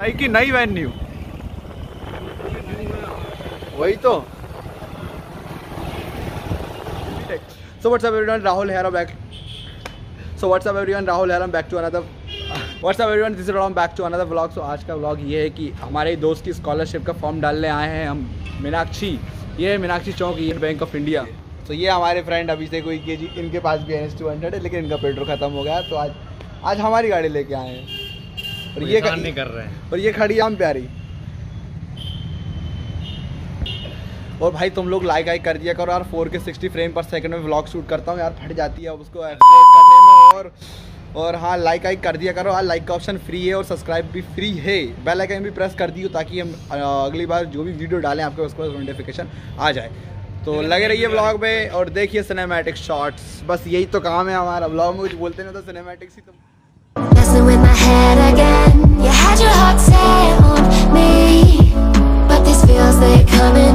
भाई की नई वैन न्यू वही तो। So what's up everyone Rahul here back so what's up everyone Rahul here back to another what's up everyone this Ram back to another vlog so आज का vlog ये है कि हमारे दोस्त की स्कॉलरशिप का फॉर्म डालने आए हैं हम, मीनाक्षी। ये है मीनाक्षी चौक, ये बैंक ऑफ़ इंडिया तो ये हमारे फ्रेंड अभी से कोई के जी, इनके पास भी एन एस टू हंड्रेड है, लेकिन इनका पेट्रोल ख़त्म हो गया। तो आज आज हमारी गाड़ी लेके आए हैं। और ये नहीं कर रहे हैं। और ये खड़ी हम प्यारी। और भाई तुम लोग लाइक आइक कर दिया करो यार। Four K sixty frame per second में व्लॉग शूट करता हूँ यार फट जाती है अब उसको करने में और और हाँ लाइक आइक कर दिया करो। हाँ लाइक का ऑप्शन फ्री है और सब्सक्राइब भी फ्री है। बेल आइकन भी प्रेस कर दियो ताकि हम अगली बार जो भी वीडियो डालें आपके उसको नोटिफिकेशन आ जाए। तो लगे रहिए ब्लॉग में और देखिए सिनेमैटिक शॉट्स बस यही तो काम है हमारा ब्लॉग में कुछ बोलते नहीं तो सिनेमैटिक्स ही तो You had your heart set on me But this feels like coming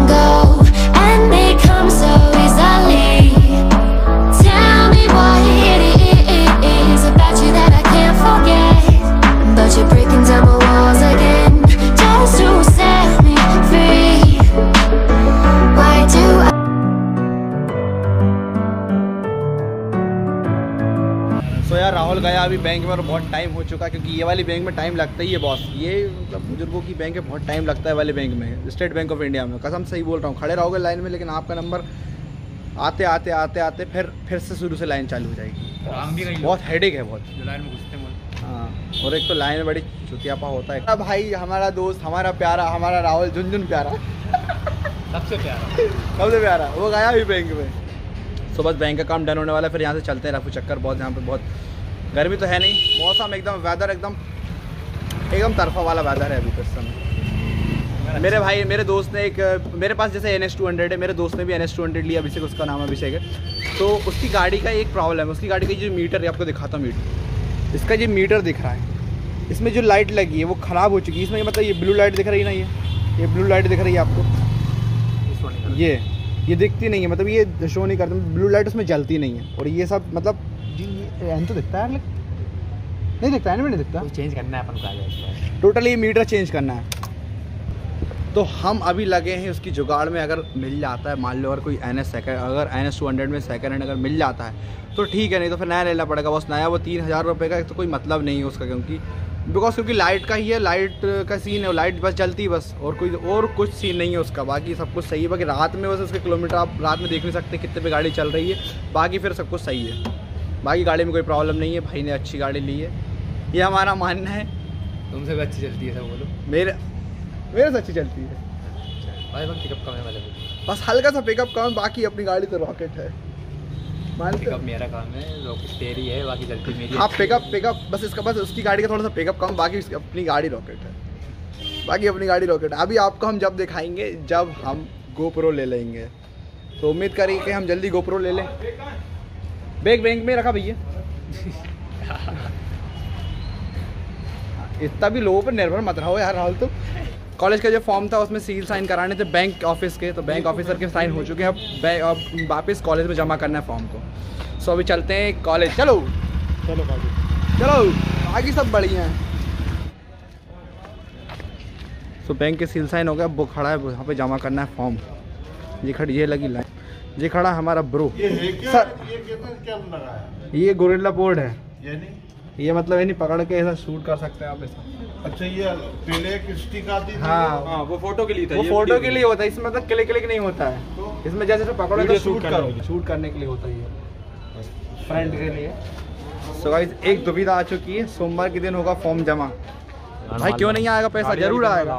यार राहुल गया अभी बैंक में और बहुत टाइम हो चुका क्योंकि ये वाली बैंक में टाइम लगता ही है बॉस ये मतलब बुज़ुर्गों की बैंक है बहुत टाइम लगता है वाले बैंक में स्टेट बैंक ऑफ़ इंडिया में। कसम सही बोल रहा हूँ खड़े रहोगे लाइन में लेकिन आपका नंबर आते आते आते आते फिर फिर से शुरू से लाइन चालू हो जाएगी। बहुत हेडेक है बहुत। लाइन में घुसते हाँ और एक तो लाइन में बड़ी चुतियापा होता है। अब भाई हमारा दोस्त हमारा प्यारा हमारा राहुल झुनझुन प्यारा। सबसे प्यारा। सबसे प्यारा वो गया अभी बैंक में। सो बस बैंक का काम डन होने वाला है फिर यहाँ से चलते हैं रफू चक्कर बहुत यहाँ पे बहुत गर्मी तो है नहीं। मौसम एकदम वेदर एकदम एकदम तरफा वाला वेदर है अभी तो इस समय। मेरे भाई मेरे दोस्त ने एक मेरे पास जैसे एन एस टू हंड्रेड है मेरे दोस्त ने भी एन एस टू हंड्रेड लिया अभिषेक उसका नाम अभिषेक है। तो उसकी गाड़ी का एक प्रॉब्लम है उसकी गाड़ी का जो मीटर है आपको दिखाता हूँ मीटर इसका जो मीटर दिख रहा है इसमें जो लाइट लगी है वो ख़राब हो चुकी है। इसमें मतलब ये ब्लू लाइट दिख रही है ना ये? ये ब्लू लाइट दिख रही है आपको? ये। ये दिखती नहीं है मतलब ये शो नहीं करता ब्लू लाइट उसमें जलती नहीं है। और ये सब मतलब जी ये एन तो दिखता है नहीं दिखता है नहीं दिखता। चेंज करना है अपन को टोटली मीटर चेंज करना है। तो हम अभी लगे हैं उसकी जुगाड़ में अगर मिल जाता है मान लो अगर कोई एन एस सेकेंड अगर एन एस टू हंड्रेड में सेकेंड हैंड अगर मिल जाता है तो ठीक है नहीं तो फिर नया लेना पड़ेगा। बस नया वो तीन हज़ार रुपये का तो कोई मतलब नहीं है उसका क्योंकि बिकॉज़ क्योंकि लाइट का ही है लाइट का सीन है लाइट बस चलती है बस और कोई और कुछ सीन नहीं है उसका बाकी सब कुछ सही है। बाकी रात में बस उसके किलोमीटर आप रात में देख नहीं सकते कितने पे गाड़ी चल रही है बाकी फिर सब कुछ सही है। बाकी गाड़ी में कोई प्रॉब्लम नहीं है भाई ने अच्छी गाड़ी ली है। ये हमारा मानना है। तुमसे भी अच्छी चलती है सब बोलो। मेरे मेरे से अच्छी चलती है। भाई बस पिकअप कम है। वाले बस हल्का सा पिकअप कम बाकी अपनी गाड़ी तो रॉकेट है। पिकअप मेरा काम है रॉकेट तेरी है बाकी चलती मेरी हाँ। पिकअप पिकअप बस इसका बस उसकी गाड़ी का थोड़ा सा पिकअप कम बाकी अपनी गाड़ी रॉकेट है। बाकी अपनी गाड़ी रॉकेट है। अभी आपको हम जब दिखाएँगे जब हम गोप्रो ले लेंगे। तो उम्मीद करेंगे कि हम जल्दी गोप्रो ले लें। बैग बैंक में रखा भैया। इतना भी लोगों पर निर्भर मत रहो यार राहुल तुम। कॉलेज का जो फॉर्म था उसमें सील साइन कराने थे बैंक ऑफ़िस के तो बैंक ऑफिसर के साइन हो चुके हैं। अब अब वापस कॉलेज में जमा करना है फॉर्म को। सो अभी चलते हैं कॉलेज। चलो। चलो चलो। बाकी सब बढ़िया है। तो बैंक के सील साइन हो गया। अब वो खड़ा है वो यहाँ पे जमा करना है फॉर्म। ये खड़ी ये लगी लाइन। ये खड़ा हमारा ब्रो ये है क्या? सर ये ये गोरिल्ला बोर्ड है। यानी? ये मतलब ये नहीं पकड़ के ऐसा शूट कर सकते हैं आप ऐसा। अच्छा ये पहले एक स्टिक आती थी? हाँ। वो फ़ोटो के लिए था वो फ़ोटो के लिए होता है इसमें मतलब क्लिक क्लिक नहीं होता है। तो इसमें जैसे तो पकड़ो तो शूट शूट करो शूट करने के लिए होता है ये। फ्रंट के लिए। सो गाइस एक दुविधा आ चुकी है सोमवार के दिन होगा फॉर्म जमा। भाई क्यों नहीं आएगा पैसा? ज़रूर आएगा।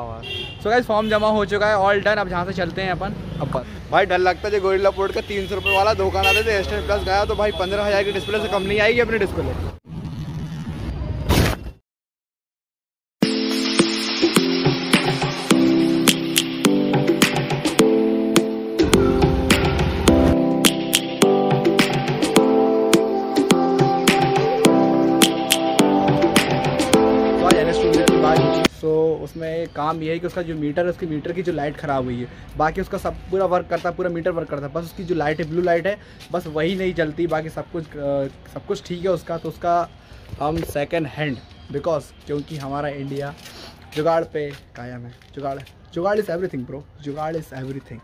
सो गाइस फॉर्म जमा हो चुका है ऑल डन अब जहाँ से चलते हैं अपन अब बस भाई डर लगता है जो गोरिल्ला पोर्ट का तीन सौ रुपये वाला दुकान आते थे एस्टेट प्लस गया तो भाई पंद्रह हज़ार की डिस्प्ले से कम नहीं आएगी अपनी डिस्प्ले उसमें काम ये है कि उसका जो मीटर है, उसकी मीटर की जो लाइट ख़राब हुई है। बाकी उसका सब पूरा वर्क करता, पूरा मीटर वर्क करता। बस उसकी जो लाइट है ब्लू लाइट है, बस वही नहीं चलती बाकी सब कुछ सब कुछ ठीक है उसका तो उसका हम सेकेंड हैंड बिकॉज़ क्योंकि हमारा इंडिया जुगाड़ पे कायम है, जुगाड़ जुगाड़ इज़ एवरीथिंग ब्रो जुगाड़ इज़ एवरीथिंग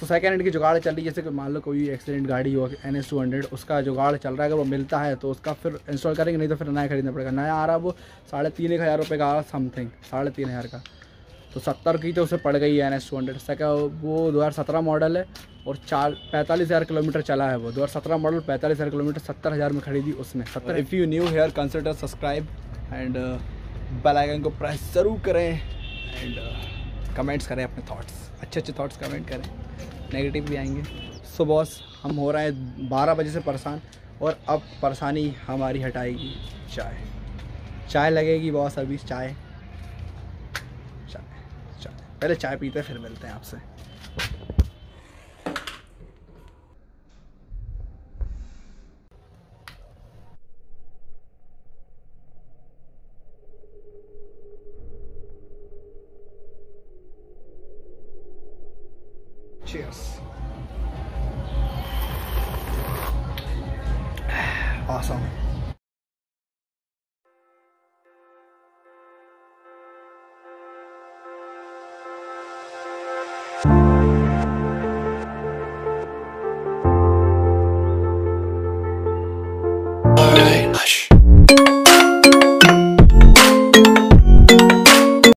तो सेकेंड हैंड की जुगाड़ चल रही है, जैसे कि मान लो कोई एक्सीडेंट गाड़ी हो एन एस टू हंड्रेड उसका जुगाड़ चल रहा है, अगर वो मिलता है तो उसका फिर इंस्टॉल करेंगे, नहीं तो फिर नया खरीदना पड़ेगा। नया आ रहा है वो साढ़े तीन एक हज़ार रुपये का आ रहा समथिंग साढ़े तीन हज़ार का। तो सत्तर की तो उसे पड़ गई है एन एस टू हंड्रेड वो दो हज़ार सत्रह मॉडल है और चार, पैंतालीस हज़ार किलोमीटर चला है वो। दो हज़ार सत्रह मॉडल पैंतालीस हज़ार किलोमीटर सत्तर हज़ार में खरीदी उसने, सत्तर if you new here consider subscribe and bell icon को प्रेस ज़रूर करें एंड कमेंट्स करें अपने थॉट्स अच्छे अच्छे थॉट्स कमेंट करें। नेगेटिव भी आएँगे। सो so बॉस हम हो रहे हैं बारह बजे से परेशान और अब परेशानी हमारी हटाएगी। चाय। चाय लगेगी बॉस अभी। चाय। चाय। चाय। पहले चाय पीते फिर मिलते हैं आपसे। Cheers. Awesome.